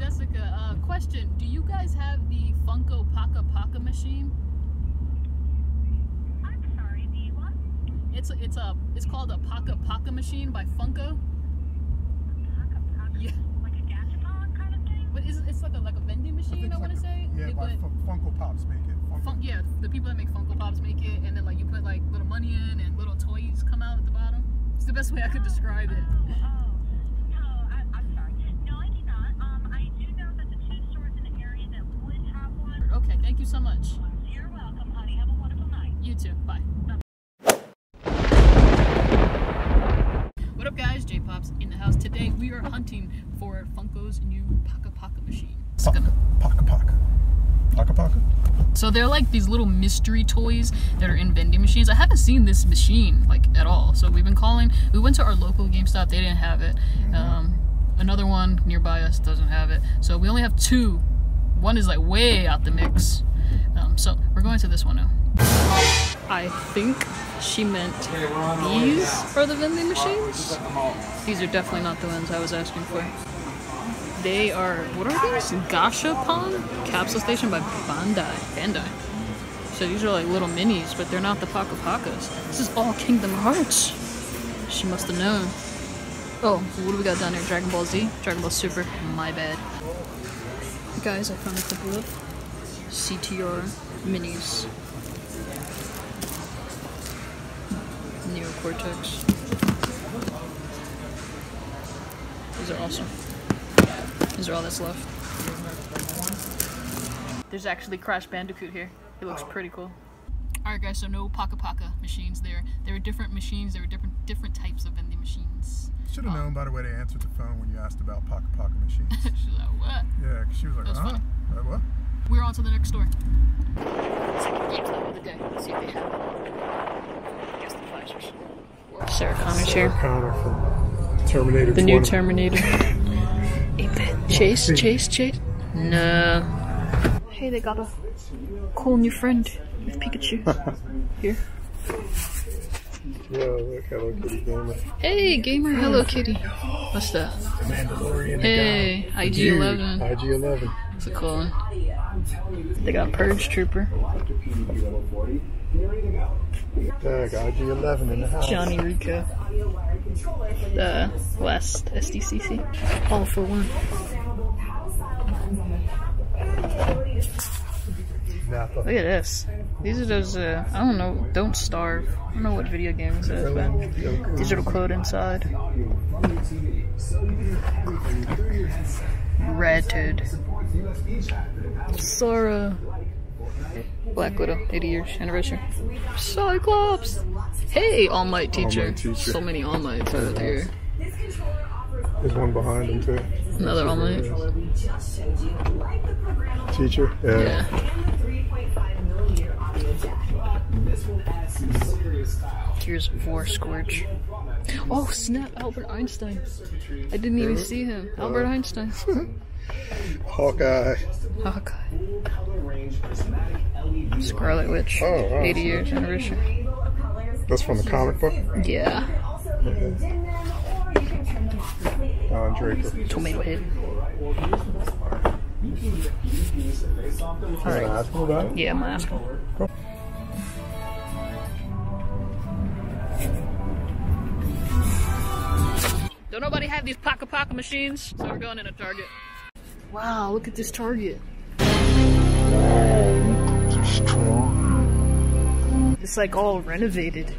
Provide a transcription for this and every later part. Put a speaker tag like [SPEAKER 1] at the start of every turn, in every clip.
[SPEAKER 1] Jessica, uh, question. Do you guys have the Funko Paka Paka machine?
[SPEAKER 2] I'm sorry, the what?
[SPEAKER 1] It's it's a it's called a Paka Paka machine by Funko.
[SPEAKER 2] Paka Paka?
[SPEAKER 1] Yeah.
[SPEAKER 2] Like a Gashapon kind of thing?
[SPEAKER 1] But it's, it's like a like a vending machine.
[SPEAKER 3] think
[SPEAKER 1] I,
[SPEAKER 3] it's
[SPEAKER 1] want to say.
[SPEAKER 3] Yeah,
[SPEAKER 1] It- but
[SPEAKER 3] Funko Pops make it. Funko.
[SPEAKER 1] fun, yeah, the people that make Funko Pops make it, and then like you put like little money in, and little toys come out at the bottom. It's the best way I could describe it.
[SPEAKER 2] Oh, no, I, I'm sorry. No, I do not. Um, I do know that the two stores in the area that would have one.
[SPEAKER 1] Okay, thank you so much.
[SPEAKER 2] You're welcome, honey. Have a wonderful night.
[SPEAKER 1] You too. Bye. What up, guys? J Pops in the house. Today we are hunting for Funko's new Paka Paka machine.
[SPEAKER 3] Paka Paka Paka. Paka Paka?
[SPEAKER 1] So they're like these little mystery toys that are in vending machines. I haven't seen this machine like at all. So we've been calling. We went to our local GameStop. They didn't have it. Um, another one nearby us doesn't have it. So we only have two. One is like way out the mix. Um, so we're going to this one now. I think she meant these are the vending machines. These are definitely not the ones I was asking for. They are what are these? Gashapon Capsule Station by Bandai. Bandai. So these are like little minis, but they're not the Paka Pakas. This is all Kingdom Hearts. She must have known. Oh, what do we got down here? Dragon Ball Z, Dragon Ball Super. My bad. Guys, I found a couple of CTR minis. Neo Cortex. These are awesome. These are all that's left. There's actually Crash Bandicoot here. He looks pretty cool. Alright guys, so no Paka Paka machines there. There were different machines, there were different different types of vending machines.
[SPEAKER 3] Should have known by the way they answered the phone when you asked about Paka Paka machines.
[SPEAKER 1] She's like, what?
[SPEAKER 3] yeah, 'cause she was like,
[SPEAKER 1] That's
[SPEAKER 3] huh?
[SPEAKER 1] funny.
[SPEAKER 3] Uh, what?
[SPEAKER 1] We're on to the next store. Second GameStop of the day. Let's see if they have it. Guess the flashers. Sarah Connor's here.
[SPEAKER 3] Connor from Terminator
[SPEAKER 1] The new Terminator. Chase? Chase? Chase? No. Hey, they got a cool new friend with Pikachu. Here.
[SPEAKER 3] Yeah, look, Hello Kitty Gamer.
[SPEAKER 1] Hey, gamer Hello Kitty. What's that?
[SPEAKER 3] Mandalorian.
[SPEAKER 1] Hey, IG11.
[SPEAKER 3] IG11.
[SPEAKER 1] That's a cool one. They got Purge Trooper.
[SPEAKER 3] Dag, IG11 in the house.
[SPEAKER 1] Johnny Rico. The last SDCC. All for one. Look at this. These are those, uh, I don't know, Don't Starve. I don't know what video game this is, but digital code inside. Ratted. Sora. Black Widow, 80 years anniversary. Cyclops! Hey, All Might Teacher.
[SPEAKER 3] Might Teacher.
[SPEAKER 1] So many All Mights out here.
[SPEAKER 3] There's one behind him too.
[SPEAKER 1] Another All Might.
[SPEAKER 3] Teacher?
[SPEAKER 1] Yeah. Here's Vor Scorch. Oh snap, Albert Einstein. I didn't even see him. Uh, Albert Einstein.
[SPEAKER 3] Hawkeye.
[SPEAKER 1] Hawkeye. Scarlet Witch.
[SPEAKER 3] Oh, wow.
[SPEAKER 1] 80 years anniversary.
[SPEAKER 3] That's from the comic book.
[SPEAKER 1] Yeah.
[SPEAKER 3] Don Draper.
[SPEAKER 1] Tomato Head.
[SPEAKER 3] Alright. Ask him about it.
[SPEAKER 1] Yeah, I'm asking. Have these Paka Paka machines? So we're going in a Target. Wow, look at this Target. It's like all renovated.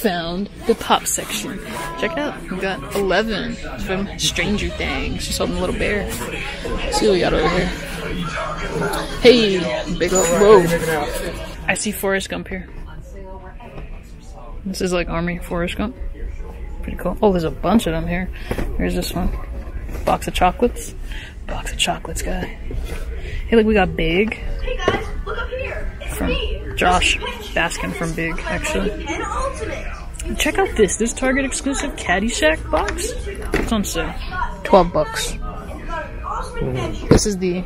[SPEAKER 1] Found the pop section. Check it out. We got 11 from Stranger Things. Just holding a little bear. Let's see what we got over here. Hey, big old, whoa. I see Forrest Gump here. This is like Army Forrest Gump. Pretty cool. Oh, there's a bunch of them here. Here's this one. Box of chocolates. Box of chocolates, guy. Hey, look, we got Big
[SPEAKER 2] Hey guys, look up here. It's
[SPEAKER 1] from
[SPEAKER 2] me.
[SPEAKER 1] Josh Baskin from Big,
[SPEAKER 2] oh actually.
[SPEAKER 1] Check out this. This Target exclusive Caddyshack box. It's on sale. 12 bucks. Mm-hmm. This is the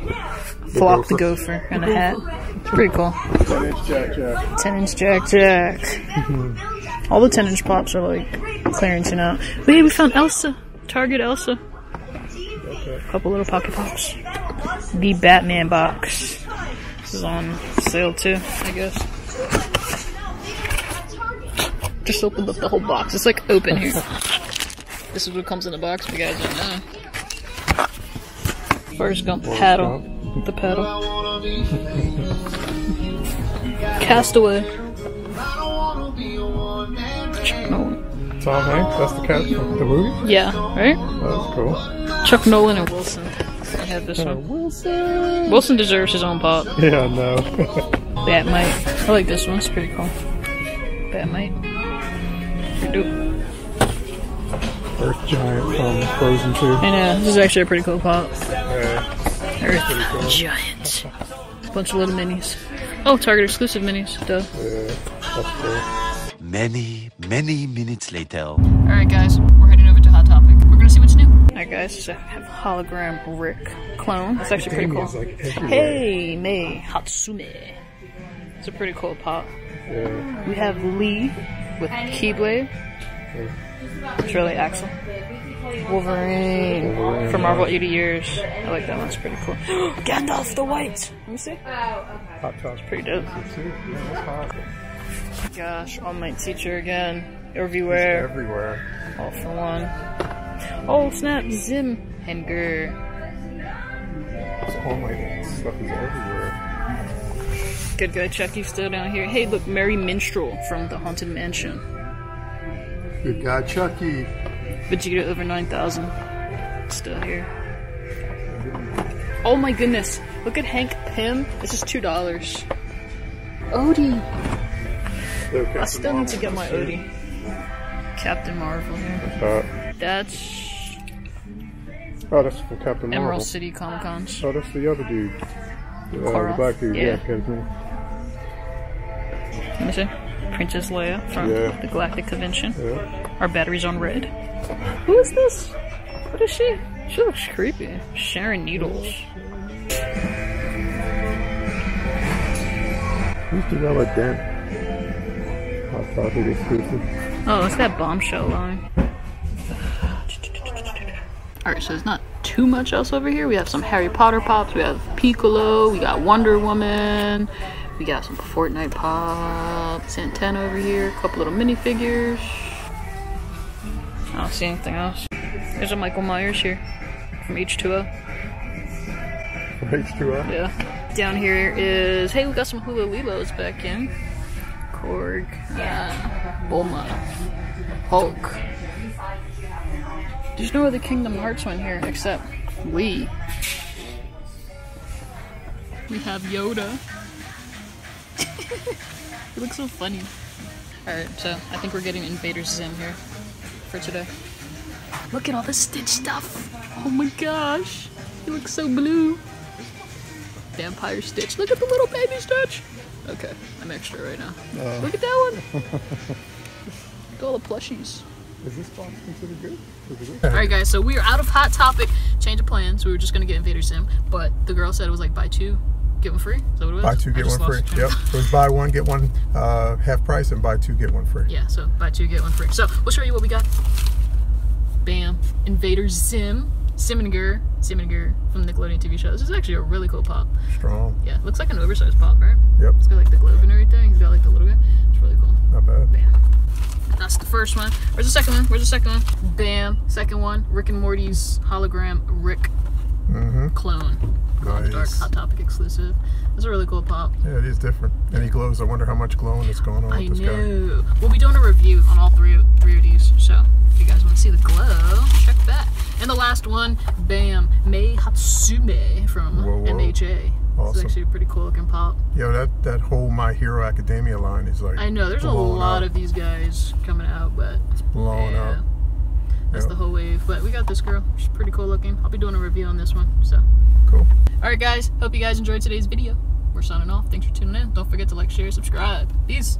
[SPEAKER 1] Flock the Gopher and a hat. It's pretty cool.
[SPEAKER 3] 10 inch Jack Jack.
[SPEAKER 1] 10 inch Jack Jack. All the 10 inch pops are like clearancing out. Wait, we found Elsa. Target Elsa.
[SPEAKER 3] Okay.
[SPEAKER 1] couple little pocket pops. The Batman box. This is on sale too, I guess. Just opened up the whole box. It's like open here. This is what comes in the box if you guys don't know. Forrest Gump paddle. The paddle. Castaway. Chuck Noland.
[SPEAKER 3] Tom Hanks, that's the cat from the movie?
[SPEAKER 1] Yeah, right?
[SPEAKER 3] That's cool.
[SPEAKER 1] Chuck Noland and Wilson. I have this one.
[SPEAKER 3] Oh, Wilson.
[SPEAKER 1] Wilson deserves his own pop.
[SPEAKER 3] Yeah, no.
[SPEAKER 1] Bat-Mite. I like this one. It's pretty cool. Bat-Mite. Dope.
[SPEAKER 3] Earth Giant from Frozen 2.
[SPEAKER 1] I know. This is actually a pretty cool pop.
[SPEAKER 3] Yeah,
[SPEAKER 1] Earth
[SPEAKER 3] cool.
[SPEAKER 1] Giant. Bunch of little minis. Oh, Target exclusive minis. Duh.
[SPEAKER 3] yeah, that's.
[SPEAKER 4] Many, many minutes later.
[SPEAKER 1] Alright, guys. We're heading over to Hot Topic. We're gonna see what's new. Alright, guys. So I have hologram Rick clone. That's actually pretty cool.
[SPEAKER 3] Like.
[SPEAKER 1] Hey, Mei Hatsume. It's a pretty cool pop.
[SPEAKER 3] Yeah.
[SPEAKER 1] We have Lea with Keyblade. Shirley Axel. Wolverine.
[SPEAKER 3] Wolverine,
[SPEAKER 1] For Marvel
[SPEAKER 3] yeah.
[SPEAKER 1] 80 years. I like that one. It's pretty cool. Gandalf the White. Let me see.
[SPEAKER 3] Oh, hot Tops.
[SPEAKER 1] Pretty dope.
[SPEAKER 3] Yeah, that's hot.
[SPEAKER 1] Gosh, All Might Teacher again. Everywhere.
[SPEAKER 3] Everywhere.
[SPEAKER 1] All for one. Oh, snap. Zim. Henger.
[SPEAKER 3] It's all my stuff is everywhere.
[SPEAKER 1] Good guy Chucky's still down here. Hey, look. Mary Minstrel from the Haunted Mansion.
[SPEAKER 3] Good guy, Chucky.
[SPEAKER 1] Vegeta over 9,000. Still here. Oh my goodness. Look at Hank Pym. This is $2. Odie. I still need to get my Odie. Captain Marvel here.
[SPEAKER 3] Uh,
[SPEAKER 1] That's
[SPEAKER 3] oh, that's from Captain Marvel.
[SPEAKER 1] Emerald City Comic Cons.
[SPEAKER 3] Oh, that's the other dude. Uh, the black dude.
[SPEAKER 1] Yeah.
[SPEAKER 3] Yeah. Captain
[SPEAKER 1] Let me see. Princess Leia from
[SPEAKER 3] Yeah.
[SPEAKER 1] the Galactic Convention.
[SPEAKER 3] Yeah.
[SPEAKER 1] Our battery's on red. Who is this? What is she? She looks creepy. Sharon Needles.
[SPEAKER 3] Who's Develop Dent? Hot Topic exclusive.
[SPEAKER 1] Oh, it's that bombshell line. Alright, so there's not too much else over here. We have some Harry Potter pops, we have Piccolo, we got Wonder Woman, we got some Fortnite pop, Santana over here, a couple little minifigures. I don't see anything else. There's a Michael Myers here from H2O.
[SPEAKER 3] H2O.
[SPEAKER 1] Yeah. Down here is hey, we got some Hula Lilos back in. Korg, uh, Bulma, Hulk. There's no other Kingdom Hearts one here except we. We have Yoda. he looks so funny. Alright, so I think we're getting Invader Zim here for today. Look at all the Stitch stuff. Oh my gosh. He looks so blue. Vampire Stitch. Look at the little baby Stitch. Okay, I'm extra right now. Uh. Look at that one. Look at all the plushies.
[SPEAKER 3] Is this box considered good? Good?
[SPEAKER 1] All right, guys. So we are out of Hot Topic. Change of plans. We were just gonna get Invader Zim, but the girl said it was like buy two, get one free. Is that what it was?
[SPEAKER 3] Buy two, get one free. Yep. It was buy one, get one uh, half price, and buy two, get one free.
[SPEAKER 1] Yeah. So buy two, get one free. So we'll show you what we got. Bam. Invader Zim. Siminger. Zim and GIR from the Nickelodeon TV show. This is actually a really cool pop.
[SPEAKER 3] Strong.
[SPEAKER 1] Yeah. Looks like an oversized pop, right?
[SPEAKER 3] Yep.
[SPEAKER 1] It's got like the globe and everything. He's got like the little guy. It's really cool.
[SPEAKER 3] Not bad.
[SPEAKER 1] Bam. That's the first one. Where's the second one? Where's the second one? Bam. Second one. Rick and Morty's hologram Rick
[SPEAKER 3] Mm-hmm.
[SPEAKER 1] clone. The dark Hot Topic exclusive. That's a really cool pop.
[SPEAKER 3] Yeah, it is different. And he glows. I wonder how much glowing is going on
[SPEAKER 1] I
[SPEAKER 3] with this guy.
[SPEAKER 1] know. We'll be doing a review on all three of, three of these. So if you guys want to see the glow, check that. And the last one, bam, Mei Hatsume from
[SPEAKER 3] Whoa, whoa.
[SPEAKER 1] MHA.
[SPEAKER 3] Awesome.
[SPEAKER 1] is actually a pretty cool looking pop.
[SPEAKER 3] Yeah, that that whole My Hero Academia line is like
[SPEAKER 1] I know there's a lot
[SPEAKER 3] up.
[SPEAKER 1] of these guys coming out, but it's
[SPEAKER 3] blowing
[SPEAKER 1] yeah.
[SPEAKER 3] up.
[SPEAKER 1] That's
[SPEAKER 3] Yep.
[SPEAKER 1] the whole wave. But we got this girl. She's pretty cool looking. I'll be doing a review on this one. So,
[SPEAKER 3] Cool.
[SPEAKER 1] alright, guys. Hope you guys enjoyed today's video. We're signing off. Thanks for tuning in. Don't forget to like, share, subscribe. Peace.